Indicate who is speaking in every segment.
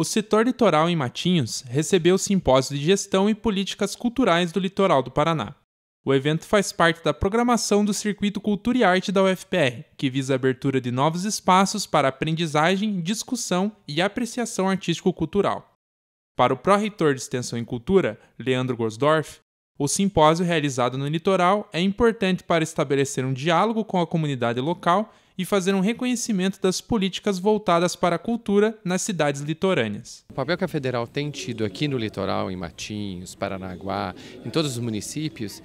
Speaker 1: O setor litoral em Matinhos recebeu o simpósio de gestão e políticas culturais do litoral do Paraná. O evento faz parte da programação do Circuito Cultura e Arte da UFPR, que visa a abertura de novos espaços para aprendizagem, discussão e apreciação artístico-cultural. Para o pró-reitor de Extensão em Cultura, Leandro Gosdorf, o simpósio realizado no litoral é importante para estabelecer um diálogo com a comunidade local e fazer um reconhecimento das políticas voltadas para a cultura nas cidades litorâneas.
Speaker 2: O papel que a federal tem tido aqui no litoral, em Matinhos, Paranaguá, em todos os municípios,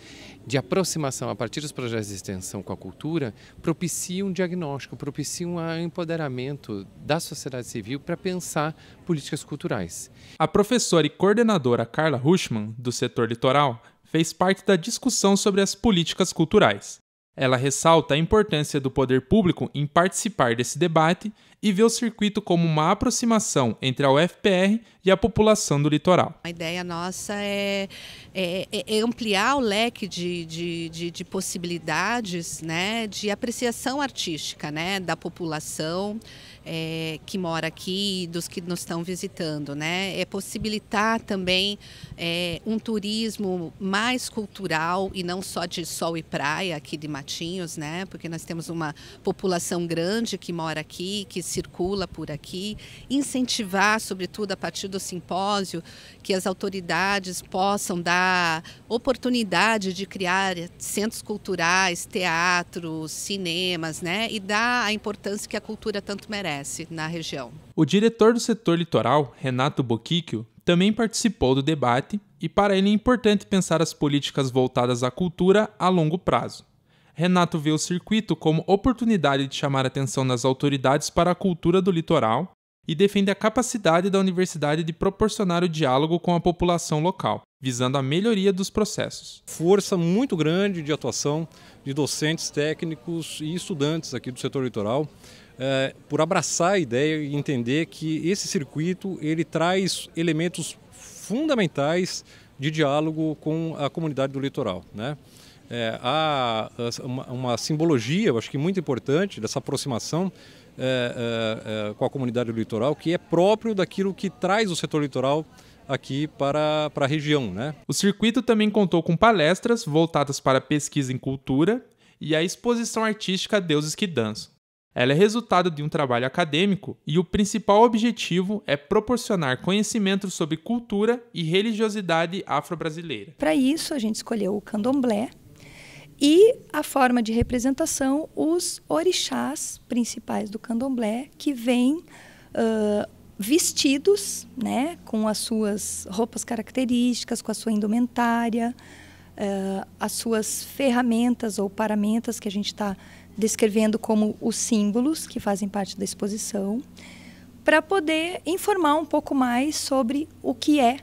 Speaker 2: de aproximação a partir dos projetos de extensão com a cultura, propicia um diagnóstico, propicia um empoderamento da sociedade civil para pensar políticas culturais.
Speaker 1: A professora e coordenadora Carla Ruschmann, do setor litoral, fez parte da discussão sobre as políticas culturais. Ela ressalta a importância do poder público em participar desse debate e vê o circuito como uma aproximação entre a UFPR e a população do litoral.
Speaker 3: A ideia nossa é, é, é ampliar o leque de, de, de, de, possibilidades né, de apreciação artística né, da população é, que mora aqui e dos que nos estão visitando. Né? É possibilitar também é, um turismo mais cultural e não só de sol e praia aqui de Matinhos, né? porque nós temos uma população grande que mora aqui, que circula por aqui, incentivar, sobretudo a partir do simpósio, que as autoridades possam dar oportunidade de criar centros culturais, teatros, cinemas, né? E dar a importância que a cultura tanto merece na região.
Speaker 1: O diretor do setor litoral, Renato Boquicchio, também participou do debate e para ele é importante pensar as políticas voltadas à cultura a longo prazo. Renato vê o circuito como oportunidade de chamar a atenção das autoridades para a cultura do litoral e defende a capacidade da universidade de proporcionar o diálogo com a população local, visando a melhoria dos processos.
Speaker 4: Força muito grande de atuação de docentes, técnicos e estudantes aqui do setor litoral, é, por abraçar a ideia e entender que esse circuito ele traz elementos fundamentais de diálogo com a comunidade do litoral, né? é, há uma, uma, simbologia, eu acho que muito importante, dessa aproximação é, é, é, com a comunidade do litoral, que é próprio daquilo que traz o setor litoral aqui para, para a região. Né?
Speaker 1: O circuito também contou com palestras voltadas para pesquisa em cultura e a exposição artística Deuses que Dançam. Ela é resultado de um trabalho acadêmico e o principal objetivo é proporcionar conhecimento sobre cultura e religiosidade afro-brasileira.
Speaker 5: Para isso, a gente escolheu o candomblé, e a forma de representação, os orixás principais do candomblé, que vêm uh, vestidos né, com as suas roupas características, com a sua indumentária, uh, as suas ferramentas ou paramentas, que a gente está descrevendo como os símbolos que fazem parte da exposição, para poder informar um pouco mais sobre o que é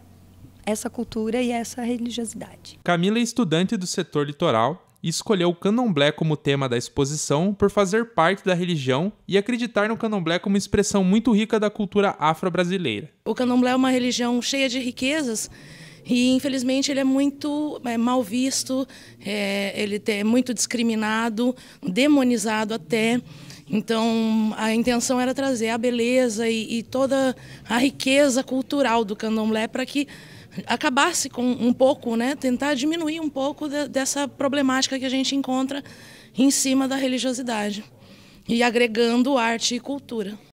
Speaker 5: essa cultura e essa religiosidade.
Speaker 1: Camila é estudante do setor litoral e escolheu o candomblé como tema da exposição por fazer parte da religião e acreditar no candomblé como expressão muito rica da cultura afro-brasileira.
Speaker 6: O candomblé é uma religião cheia de riquezas e infelizmente ele é muito é, mal visto, é, ele é muito discriminado, demonizado até. Então a intenção era trazer a beleza e, e toda a riqueza cultural do candomblé para que acabasse com um pouco, né, tentar diminuir um pouco de, dessa problemática que a gente encontra em cima da religiosidade e agregando arte e cultura.